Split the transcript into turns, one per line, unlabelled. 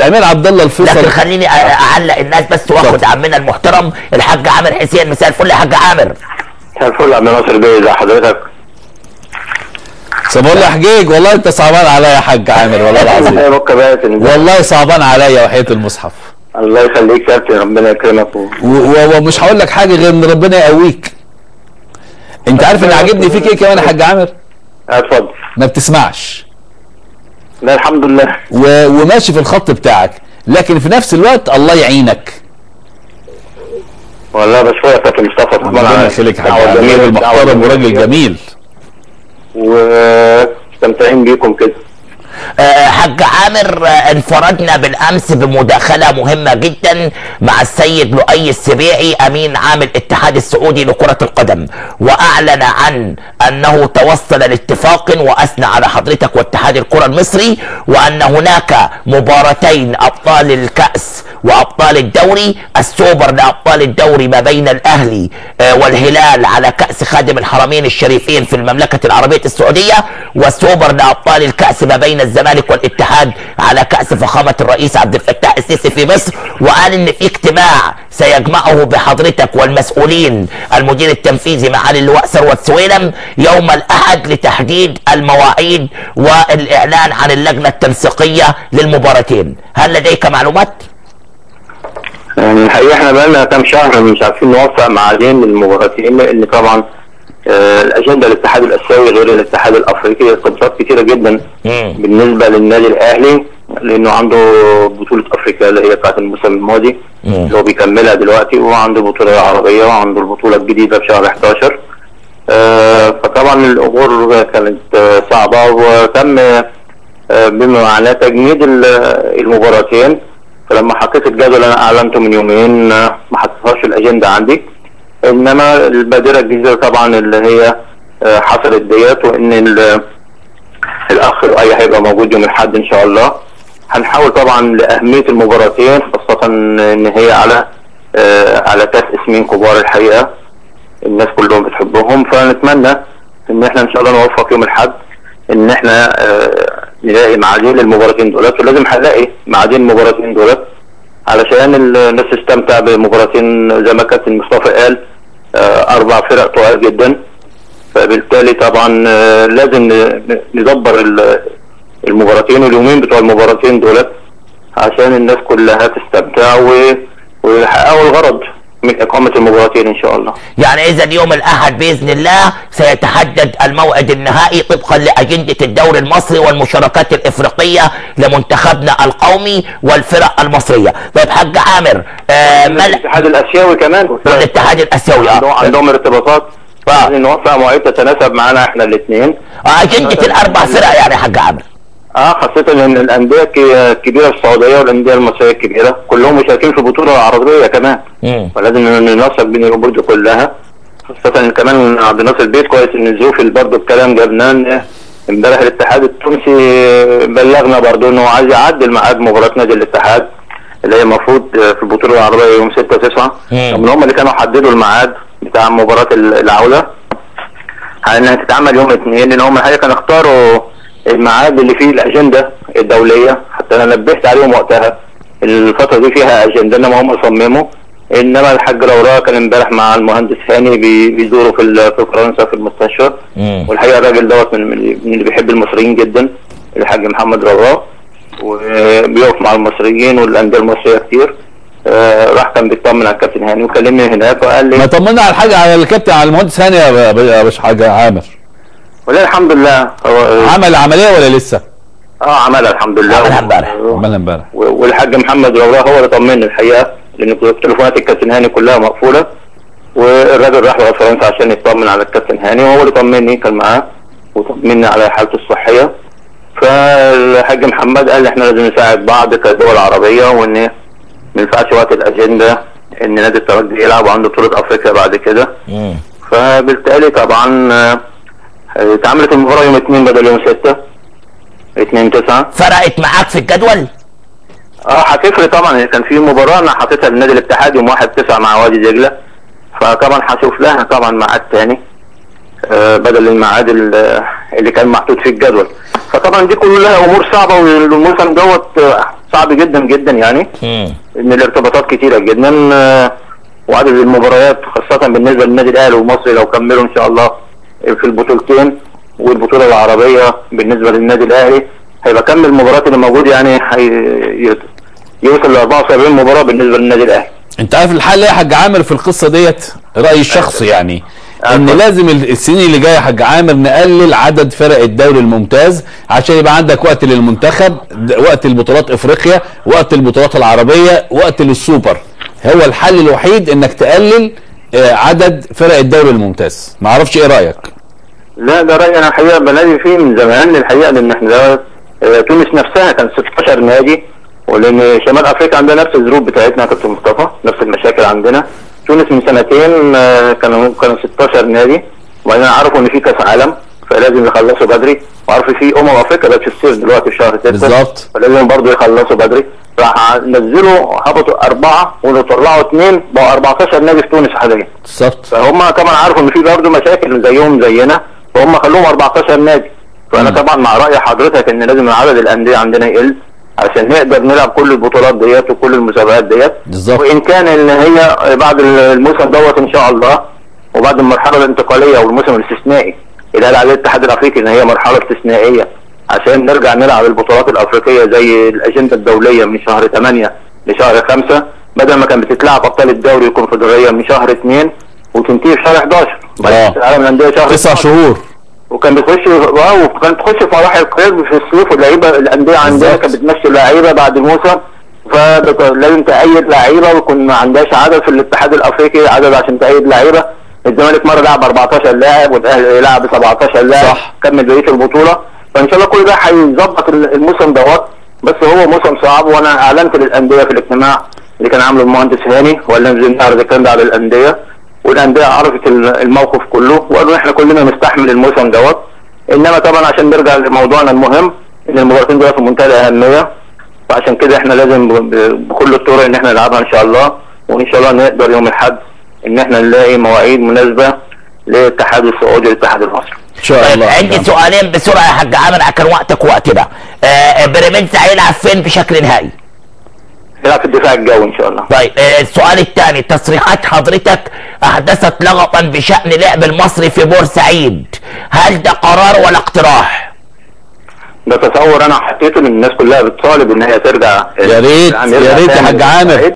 الامير عبد الله
لكن
الفيصل
خليني أ- أعلق الناس بس واخد. عمنا المحترم الحاج عامر حسين. مساء الفل يا حاج عامر.
مساء الفل يا عم ناصر بيه ازي حضرتك؟
طب والله يا حجيج والله انت صعبان عليا يا حاج عامر والله العظيم. والله صعبان عليا وحياة المصحف.
الله يخليك يا كابتن ربنا يكرمك.
ومش هقول لك حاجة غير إن ربنا يقويك. انت عارف إن عاجبني فيك إيه كمان يا حاج عامر؟
اتفضل.
ما بتسمعش.
لا الحمد لله.
و... وماشي في الخط بتاعك لكن في نفس الوقت الله يعينك.
والله بشكرك يا كابتن مصطفى
ربنا يخليك يا حاج راجل محترم. وراجل جميل.
ومستمتعين بيكم كده.
حاج عامر آه، انفردنا بالأمس بمداخلة مهمة جدا مع السيد لؤي السبيعي أمين عام الاتحاد السعودي لكرة القدم. وأعلن عن أنه توصل لاتفاق وأثنى على حضرتك واتحاد الكرة المصري وأن هناك مباراتين أبطال الكأس وأبطال الدوري السوبر لأبطال الدوري ما بين الأهلي آه، والهلال على كأس خادم الحرمين الشريفين في المملكة العربية السعودية والسوبر لأبطال الكأس ما بين الزمالك والاتحاد على كأس فخامة الرئيس عبد الفتاح السيسي في مصر وقال إن في اجتماع سيجمعه بحضرتك والمسؤولين المدير التنفيذي معالي اللواء ثروت سويلم يوم الأحد لتحديد المواعيد والإعلان عن اللجنة التنسيقية للمباراتين هل لديك معلومات؟
يعني الحقيقة إحنا بقالنا كام شهر مش عارفين نوفق ميعادين للمباراتين لأن طبعا الأجندة الاتحاد الاسيوي غير الاتحاد الأفريقي خطوات كتيرة جدا. بالنسبة للنادي الأهلي لأنه عنده بطولة أفريقيا اللي هي بتاعت الموسم الماضي. اللي هو بيكملها دلوقتي وعنده بطولة عربية وعنده البطولة الجديدة في شهر 11 آه، فطبعا الأمور كانت آه، صعبة وتم آه، بما معناه تجميد ال- المباراتين فلما حطيت الجدول أنا أعلنته من يومين آه، ما حطيتهاش الأجندة عندي إنما البادرة الجديدة طبعا اللي هي آه، حصلت ديت وإن ال- الأخ رؤي هيبقى موجود يوم الأحد إن شاء الله. هنحاول طبعا لأهمية المباراتين خاصة إن هي على آه، على كأس اسمين كبار الحقيقة. الناس كلهم بتحبهم فنتمنى إن إحنا إن شاء الله نوفق يوم الأحد إن إحنا آه، نلاقي ميعادين للمباراتين دولت. ولازم هنلاقي ميعادين المباراتين دولت. علشان الناس تستمتع بمباراتين زي ما كابتن مصطفى قال آه، أربع فرق تقال جدا. فبالتالي طبعا آه، لازم ندبر ال- المباراتين واليومين بتوع المباراتين دولت عشان الناس كلها تستمتع ويحققوا الغرض. من إقامة المباراتين إن شاء الله.
يعني إذا يوم الأحد بإذن الله سيتحدد الموعد النهائي طبقا لأجندة الدوري المصري والمشاركات الإفريقية لمنتخبنا القومي والفرق المصرية. طيب حاج عامر آه مل...
الاتحاد الأسيوي كمان
والاتحاد
الأسيوي
آه
عندهم ارتباطات فعايزين نوفق مواعيد تتناسب معانا إحنا الاثنين
آه، أجندة الأربع فرق يعني حاج عامر.
آه خاصة إن الأندية الك- الكبيرة السعودية والأندية المصرية الكبيرة كلهم مشاركين في بطولة عربية كمان.
مم.
فلازم ننسق بين الأمور دي كلها. خاصة كمان عبد الناصر البيت كويس إن الظروف اللي برضه الكلام جبناه إن امبارح الاتحاد التونسي بلغنا برضه إنه عايز يعدل ميعاد مباراة نادي الاتحاد اللي هي المفروض في البطولة العربية يوم 6 9
مم.
من هم اللي كانوا حددوا الميعاد بتاع مباراة العودة. إنها تتعمل يوم اثنين لأن هم الحقيقة كانوا اختاروا الميعاد اللي فيه الأجندة الدولية حتى أنا نبهت عليهم وقتها الفترة دي فيها أجندة إنما هم صمموا. إنما الحاج لوراء كان امبارح مع المهندس هاني بي- بيزوروا في في فرنسا في المستشفى. والحقيقة الراجل دوت من اللي بيحب المصريين جدا الحاج محمد رواء وبيقف مع المصريين والأندية المصرية كتير. آه، راح كان بيطمن على الكابتن هاني وكلمني هناك وقال لي
ما طمنا على الحاجة على الكابتن على المهندس هاني يا ب- يا باش حاجة عامر.
ولله الحمد لله هو
عمل عملية ولا لسه؟
آه عملها الحمد لله
عملها امبارح.
عملها امبارح
والحاج محمد هو اللي طمني الحقيقة لأن كل- تليفونات الكابتن هاني كلها مقفولة والراجل راح لغايه فرنسا عشان يطمن على الكابتن هاني وهو اللي طمني كان معاه وطمني على حالته الصحية فالحاج محمد قال إحنا لازم نساعد بعض كدول عربية وإن ما ينفعش وقت الأجندة إن نادي الترجي يلعب وعنده بطولة أفريقيا بعد كده. فبالتالي طبعا آه، اتعملت المباراة يوم 2 بدل يوم 6 2 9
فرقت معاك في الجدول؟
آه هتفرق طبعا كان في مباراة أنا حاططها للنادي الاتحاد يوم 1 9 مع وادي دجلة. فطبعا هشوف لها طبعا ميعاد تاني آه بدل الميعاد ال- اللي كان محطوط في الجدول. فطبعا دي كلها أمور صعبة والموسم دوت آه، صعب جدا جدا يعني. إن الارتباطات كتيرة جدا آه، وعدد المباريات خاصة بالنسبة للنادي الأهلي ومصر لو كملوا إن شاء الله. في البطولتين والبطولة العربية بالنسبة للنادي الأهلي هيبقى كم المباريات اللي موجود يعني هي يوصل ل 74 مباراة بالنسبة للنادي الأهلي.
أنت عارف الحل إيه يا حاج عامر في القصة ديت؟ رأيي الشخصي يعني. إن
أيوة.
لازم ال- السنين اللي جاية يا حاج عامر نقلل عدد فرق الدوري الممتاز عشان يبقى عندك وقت للمنتخب وقت البطولات إفريقيا وقت البطولات العربية وقت للسوبر. هو الحل الوحيد إنك تقلل آه، عدد فرق الدوري الممتاز. ما أعرفش إيه رأيك؟
لا ده رأيي أنا الحقيقة بنادي فيه من زمان الحقيقة لأن إحنا آه، تونس نفسها كان 16 نادي ولأن شمال أفريقيا عندها نفس الظروف بتاعتنا يا كابتن مصطفى نفس المشاكل عندنا. تونس من سنتين آه، كانوا كانوا 16 نادي وبعدين عرفوا إن في كأس عالم. فلازم يخلصوا بدري. وعرفوا في أمم أفريقيا بقت في الصيف دلوقتي في شهر 6
بالظبط.
فلازم برضه يخلصوا بدري. راح نزلوا هبطوا أربعة وطلعوا اثنين بقوا 14 نادي في تونس حاليا.
بالظبط.
فهم طبعا عارفوا إن في برضه مشاكل زيهم زينا فهم خلوهم 14 نادي. فأنا طبعا مع رأي حضرتك إن لازم عدد الأندية عندنا يقل عشان نقدر نلعب كل البطولات ديت وكل المسابقات ديت.
بالظبط.
وإن كان إن هي بعد الموسم دوت إن شاء الله وبعد المرحلة الانتقالية والموسم الاستثنائي. اللي قال عليه الاتحاد الافريقي إن هي مرحلة استثنائية عشان نرجع نلعب البطولات الأفريقية زي الأجندة الدولية من شهر 8 لشهر 5 بدل ما كانت بتتلعب أبطال الدوري الكونفدرالية من شهر 2 وتنتهي في شهر 11 بعد
آه.
كأس العالم للانديه شهر
تسع
12.
شهور
وكان بتخش آه وكان تخش في مراحل قيد في الصيف واللعيبة الأندية
بالظبط.
كانت بتمشي اللعيبة بعد الموسم فلازم تأيد لعيبة وكنا ما عندهاش عدد في الاتحاد الأفريقي عدد عشان تأيد لعيبة الزمالك مرة لعب 14 لاعب والأهلي لعب 17 لاعب
صح.
كمل بقيه البطولة. فإن شاء الله كل ده هيظبط الموسم دوت. بس هو موسم صعب وأنا أعلنت للأندية في الاجتماع اللي كان عامله المهندس هاني ولا نزل نعرض الكلام ده على الأندية. والأندية عرفت الموقف كله وقالوا إحنا كلنا نستحمل الموسم دوت. إنما طبعا عشان نرجع لموضوعنا المهم إن المباراتين دول في منتهى الأهمية. فعشان كده إحنا لازم بكل الطرق إن إحنا نلعبها إن شاء الله. وإن شاء الله نقدر يوم الأحد إن إحنا نلاقي مواعيد مناسبة للاتحاد السعودي والاتحاد المصري
إن شاء
طيب
الله
عندي سؤالين بسرعة يا حاج عامر عشان وقتك وقتنا آه بيراميدز هيلعب فين بشكل نهائي؟
نلعب في الدفاع الجوي إن شاء الله
طيب آه السؤال الثاني تصريحات حضرتك أحدثت لغطا بشأن لعب المصري في بورسعيد هل ده قرار ولا اقتراح؟
ده تصور أنا حطيته إن الناس كلها بتطالب إن هي ترجع
يا ريت يا
يرجع
ريت يا حاج عامر.